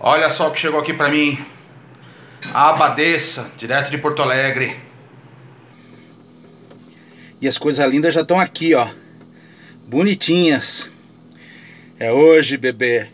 Olha só o que chegou aqui pra mim. A abadesa, direto de Porto Alegre. E as coisas lindas já estão aqui, ó. Bonitinhas. É hoje, bebê.